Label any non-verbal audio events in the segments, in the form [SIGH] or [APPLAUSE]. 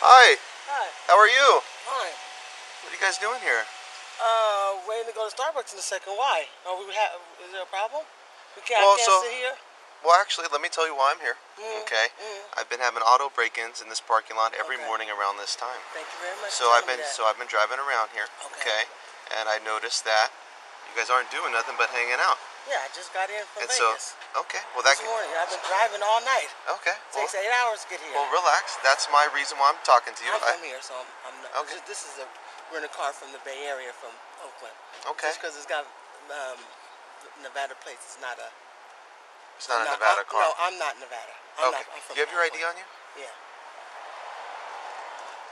Hi, Hi. how are you? Fine. What are you guys doing here? Uh, waiting to go to Starbucks in a second. Why? Are we have? Is there a problem? We can't, Well, so- sit here. Well, actually, let me tell you why I'm here. Mm, Okay, mm. I've been having auto break-ins in this parking lot every Okay. morning around this time. Thank you very much. So I've been so I've been driving around here. Okay. and I noticed that you guys aren't doing nothing but hanging out. Yeah, I just got in from and so Vegas okay, well that this morning. I've been driving all night. okay. Well, Takes eight hours to get here. well, relax. That's my reason why I'm talking to you. I'm I- from here, so I'm, I'm not. Okay. This, is a we're in a car from the Bay Area from Oakland. okay, Just because it's got um, Nevada plates, it's not a. it's not a I'm Nevada I'm- car. No, I'm not Nevada. I'm okay, not. You have your ID on you? Yeah.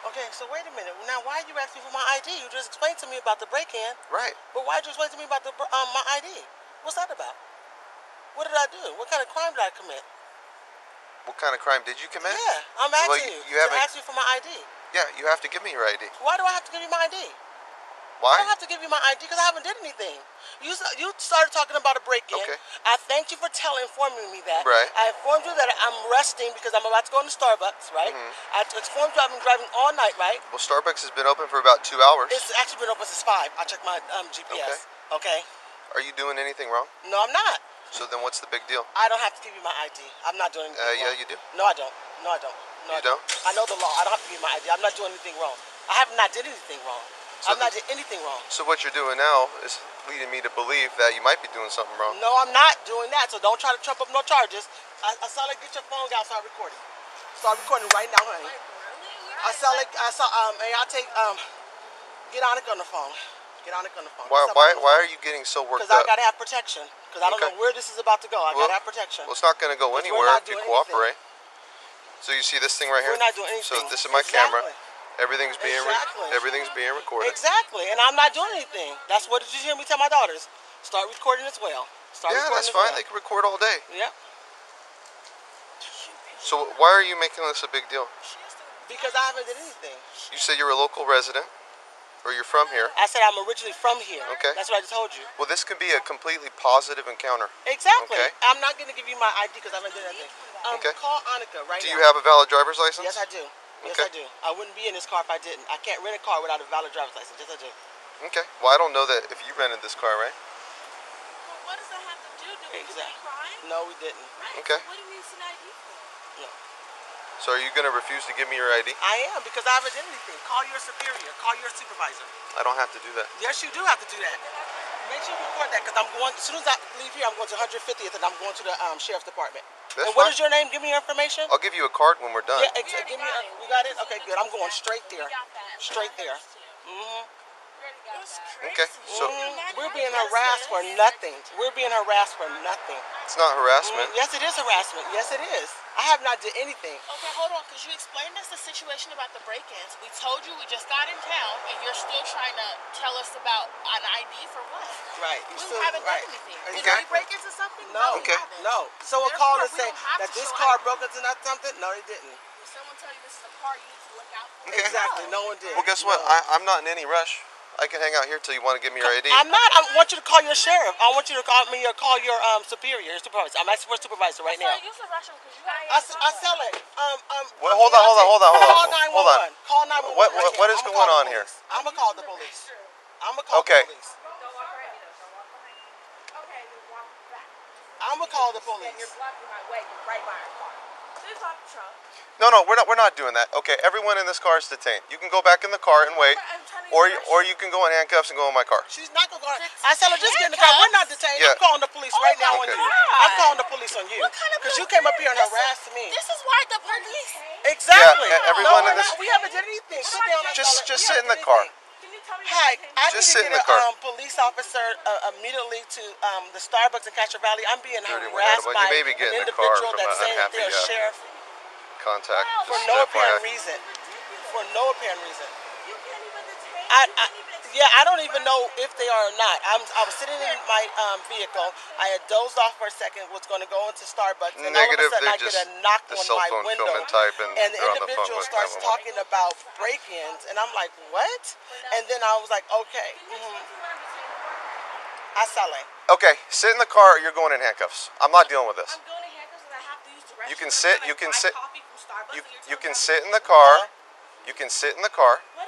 Okay, so wait a minute. Now, why are you asking for my ID? You just explained to me about the break-in, Right. but why you explain to me about the um, my ID? What's that about? What did I do? What kind of crime did I commit? What kind of crime did you commit? Yeah, I'm asking you- you. you haven't- ask you for my ID. Yeah, you have to give me your ID. Why do I have to give you my ID? Why? I don't have to give you my ID because I haven't did anything. You you started talking about a break-in. Okay. I thanked you for telling, informing me that. Right. I informed you that I'm resting because I'm about to go into Starbucks. Right. Mm-hmm. I informed you I've been driving all night. Right. Well, Starbucks has been open for about two hours. It's actually been open since five. I checked my um, GPS. Okay. Are you doing anything wrong? No, I'm not. So then, what's the big deal? I don't have to give you my ID. I'm not doing anything Uh, yeah, you do. No, I don't. No, I don't. No, You I don't. don't? I know the law. I don't have to give you my ID. I'm not doing anything wrong. I have not did anything wrong. So I've not the- did anything wrong. So what you're doing now is leading me to believe that you might be doing something wrong. No, I'm not doing that. So don't try to trump up no charges. I, I saw like get your phone out, start recording. Start recording right now, honey. I saw like I saw um and I'll take um get Annika on the phone. Get on the phone. Why, why, why are you getting so worked Because I gotta have protection. Because I don't Okay. know where this is about to go. I Well, gotta have protection. Well, it's not going to go anywhere if you cooperate. So you see this thing right here? We're not doing anything. So this is my camera. Everything's being Exactly. everything's being recorded. Exactly. And I'm not doing anything. That's what did you hear me tell my daughters? Start recording as well. Start Yeah, that's fine. well. They can record all day. Yep. So why are you making this a big deal? Because I haven't did anything. You said you're a local resident, or you're from here. I said I'm originally from here. Okay. That's what I just told you. Well, this could be a completely positive encounter. Exactly. Okay. I'm not going to give you my ID because I haven't done anything. Um, Okay. Call Annika right Do now. you have a valid driver's license? Yes, I do. Yes, Okay. I do. I wouldn't be in this car if I didn't. I can't rent a car without a valid driver's license. Yes, I do. Okay. Well, I don't know that if you rented this car, right? Well, what does that have to do? Did we commit a crime? No, we didn't. Right. Okay. So what do you need an ID for? No. So are you going to refuse to give me your ID? I am because I haven't done anything. Call your superior. Call your supervisor. I don't have to do that. Yes, you do have to do that. Make sure you record that because I'm going. As soon as I leave here, I'm going to 150th and I'm going to the um, sheriff's department. That's and what fine. is your name? Give me your information. I'll give you a card when we're done. Yeah, ex- give me. A, you got it. Okay, good. I'm going straight there. Straight there. We already. Okay. So we're being harassed for nothing. We're being harassed for nothing. it's not harassment. Mm, yes, it is harassment. Yes, it is. I have not did anything. Okay, hold on, because you explained us the situation about the break-ins. We told you we just got in town, and you're still trying to tell us about an ID for what? Right. You We still, haven't right. done anything. Did Okay. we break into something? No. we Okay. haven't. No. So a Therefore, call to we say that this car ID. broke into that something? No, they didn't. Did someone tell you this is a car you need to look out for? Okay. Exactly. No one did. Well, guess No what? one. I, I'm not in any rush. I can hang out here till you want to give me your ID. I'm not. I want you to call your sheriff. I want you to call me or call your um superior, your supervisor. I'm asking for a supervisor right now. So use the restroom because you got I, s- I sell it. Um, um. Well, hold on, hold on, hold on, hold Call on, 911. hold on. Call 911. What- what- what is I'ma going call on here? I'm gonna call the police. I'm gonna call Okay. the police. Don't walk right here. Don't walk behind me. Okay, then walk back. I'm gonna call the And police. you're blocking my way. You're right by our car. This off the. No, no, we're not. We're not doing that. Okay, everyone in this car is detained. You can go back in the car and wait, I'm trying to or you, or you can go in handcuffs and go in my car. She's not gonna go. I tell her just get in the car. We're not detained. Yeah. I'm calling the police right oh now on you. I'm calling the police on you What kind of because you came up here and This is- harassed me. This is why the police. Exactly. Yeah, everyone no, in this- not. We haven't did anything. Sit down. Just- just sit in the did car. Anything. Can you tell me Hi, I Just need sit to in get the car. a um, police officer uh, immediately to um, the Starbucks in Castro Valley. I'm being 31 harassed by you may be an getting a individual from that's saying that they're a uh, sheriff Contact. for no apparent reason. For no apparent reason. You can't even detain. I, I, can't even yeah, I don't even know if they are or not. I'm, I was sitting in my um, vehicle. I had dozed off for a second. Was going to go into Starbucks, and Negative, all of a sudden I get a just knock the on cell my phone window, filming type, and and the they're the individual starts 911. talking about break-ins, and I'm like, what? And then I was like, okay, hmm I saw it. Okay, sit in the car or you're going in handcuffs. I'm not dealing with this. I'm going to handcuffs and I have to use the restroom. You can sit- you can sit- coffee from Starbucks You, you're you telling can sit in the car. You can sit in the car. What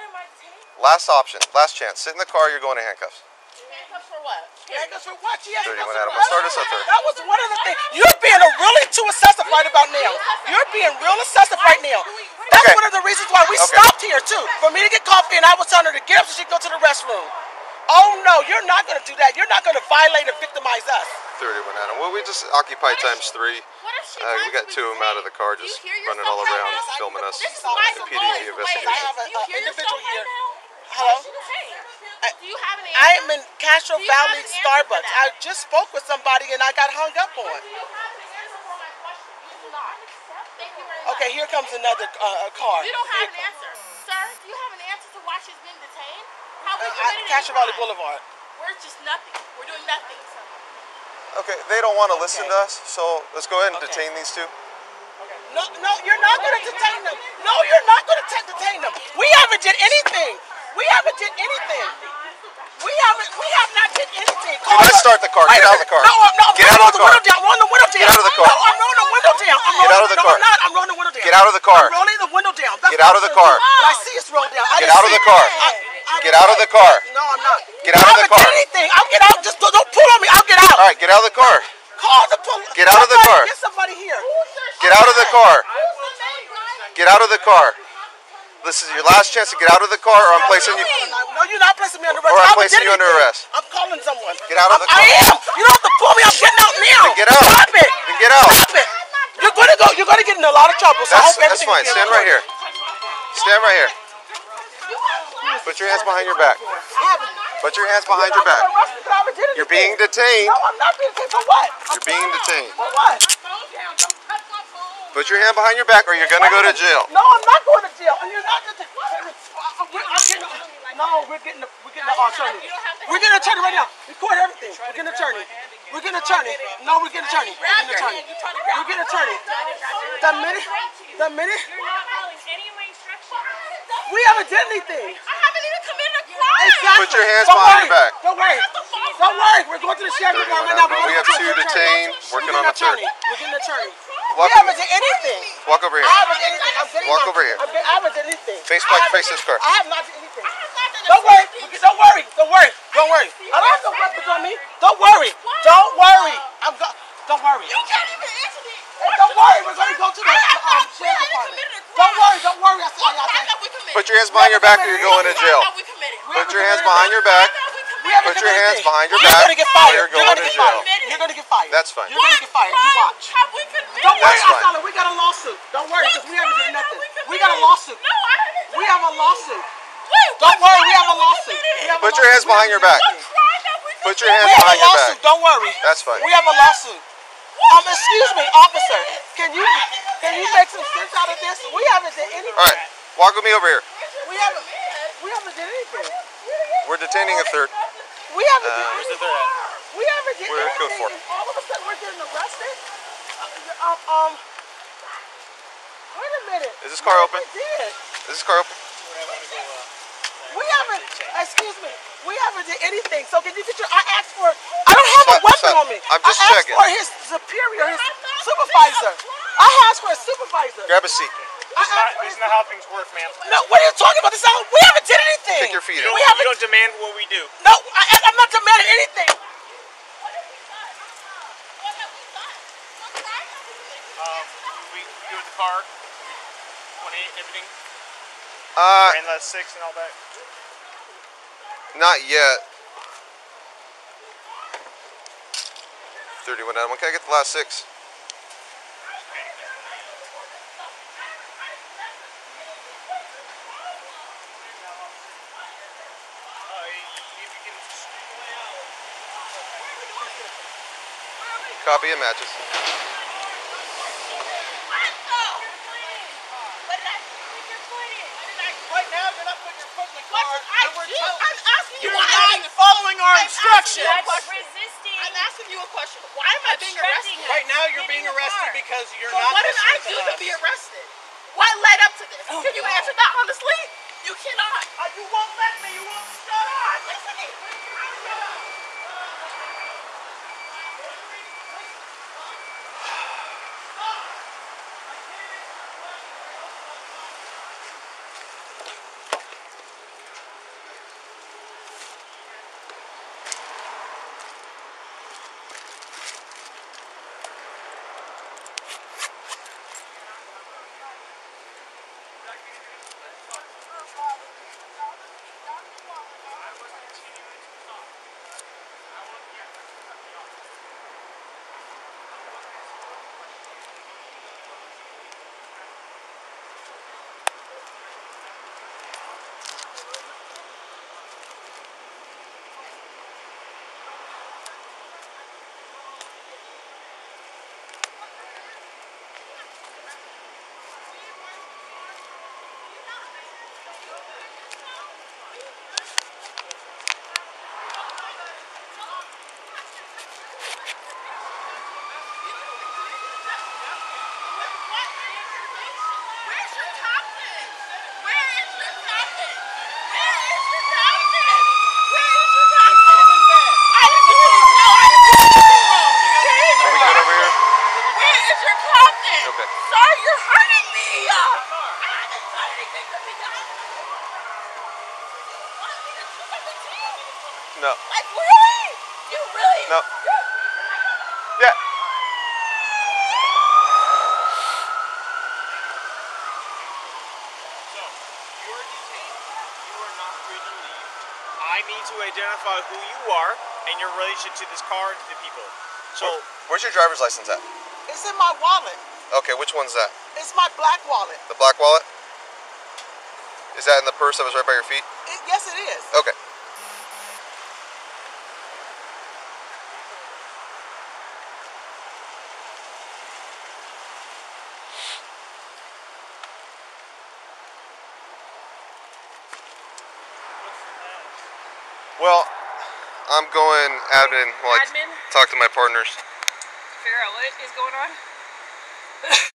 am I detained? Last option, last chance. Sit in the car. You're going to handcuffs. Handcuffs for what? Handcuffs for what? She has Thirty handcuffs for what? Start us at third. That was one of the things. You're being a really too excessive right about now. You're being real excessive right now. That's Okay. one of the reasons why we Okay. stopped here too. For me to get coffee, and I was telling her to get up so she could go to the restroom. Oh no, you're not going to do that. You're not going to violate and victimize us. 31 Adam. Well, we just occupy times three. What if she Uh, we got two of them out of the car just you running all around, filming us, This is my impeding the investigation. I have a- do you a hear individual yourself here. Right now? Hello? Why is she detained? Do you have an answer? I am in Castro Do you have Valley an Starbucks. I just spoke with somebody and I got hung up on. Do you have an answer for my question? You do not. Thank you very much. Okay, here comes another uh, car. You don't have an answer. Sir, do you have an answer to why she's been detained? How we Uh, committed at any Castro Valley? Boulevard. We're just nothing. We're doing nothing. Okay, they don't want to listen to us, so let's go ahead and Okay. detain these two. No, no, you're not going to detain them. No, you're not going to detain them. We haven't did anything. We haven't did anything. We haven't. We have not did anything. Do not start the car. Get out of the car. No, I'm not. Get I'm out of the the car. window down. I'm rolling the window down. Get out of the car. No, I'm rolling the window down. I'm Get out of the no, car. I'm not. I'm rolling the window down. Get out of the car. I'm rolling the window down. That's Get out of the car. do. But I see it's rolled down. I Get didn't out of the car. I- I Get out of the car. No, I'm not. Get out of the car. I the haven't car. did anything. I'll get out. Just don't, don't pull on me. I'll get out. All right, get out of the car. Call the police. Get out of the car. Get somebody here. Get out of the car. Get out of the car. This is your last chance to get out of the car, or I'm placing you. No, you're not placing me under arrest. Or I'm placing you under arrest. I'm calling someone. Get out of the I'm- I car. am. You don't have to pull me. I'm getting out now. Then get out. Stop it. Then get out. Stop it. You're gonna go. You're gonna get in a lot of trouble. So That's that's fine. Stand right here. Stand right here. Put your hands behind your back. Put your hands behind your back. You're being detained. No, I'm not being detained. For what? You're being detained. For what? Put your hand behind your back, or you're gonna go to jail. No, I'm not going to jail. And you're not. We're, I'm no, we're getting the, we're getting the oh, attorney. We're getting an attorney right now. Record everything. We're getting an attorney. We're getting an attorney. No, we're getting an attorney. We're getting an attorney. We're getting an attorney. The minute, the minute, You're not following any of my instructions. we haven't done anything. I haven't even committed a crime. Exactly. Put your hands Don't behind worry. your back. Don't worry. Don't worry. We're going to the sheriff's department right now. We're We going have two detained, working on an attorney. We're getting an attorney. We Walk, haven't done anything. walk over I here. haven't done anything. I'm getting Walk my- over here. I'm getting- I haven't done anything. Face I face this car. I have not done anything. Don't worry. Don't worry. Don't worry. Don't worry. I don't have no weapons on me. Don't worry. Don't worry. I'm go- Don't worry. You can't even answer me. Hey, don't worry. We're going to go to the I um, not department. Don't worry. Don't worry. I said What y'all said. we committed? Put your hands behind your back, or you're going to jail. What crime have we committed? We Put your hands behind your back. We Put your committed hands behind your You're back, gonna get fired. you're You're going gonna to get jail. fired. You're gonna get fired. That's fine. You're gonna get fired. You watch. Have we committed? Don't worry, That's fine. Asala. We got a lawsuit. Don't worry, because we haven't done crime have nothing. we We got a lawsuit. No, I haven't. We have a lawsuit. Wait, Don't worry, we have a lawsuit. committed? We have a Put your hands behind your back. done What crime have we Put your committed? hands We have a behind your lawsuit. back. Don't worry. That's fine. We have a lawsuit. Um, excuse me, officer. Can you can you make some sense out of this? We haven't done anything. All right, walk with me over here. We haven't. We haven't done anything. We're detaining a third. We haven't Uh, done where's anything. We haven't done We're in code anything. and All of a sudden, we're getting arrested. Uh, um, um. Wait a minute. Is this car We open? did. Is this car open? We haven't. Excuse me. We haven't did anything. So can you get your? I asked for. I don't have Stop, a weapon stop. on me. I'm just I asked checking. for his superior, his supervisor. I asked for a supervisor. Grab a seat. I This is, not, this is not how things work, ma'am. No, what are you talking about? This out. We haven't did anything. Kick your feet You up. We don't, you don't demand what we do. No, I, I'm not demanding anything. Um, we, we do the car, 28, everything, Uh, ran that six and all that. not yet. 31 Adam. Can I get the last six? Uh, you, you can Copy and matches. Right now, you're not putting your foot in the What car. did I and we're do? telling- I'm asking you. You're why not following our I'm asking you a instructions. question. resisting. I'm asking you a question. Why am I being arrested? Right now, you're being arrested car. because you're So not what did I do to to be arrested? What led up to this? Oh, identify who you are and your relation to this car and to the people. So, Where's your driver's license at? It's in my wallet. Okay, which one's that? It's my black wallet. The black wallet? Is that in the purse that was right by your feet? It, yes, it is. Okay. Well, I'm going admin while I talk to my partners. Figure out what is going on. [LAUGHS]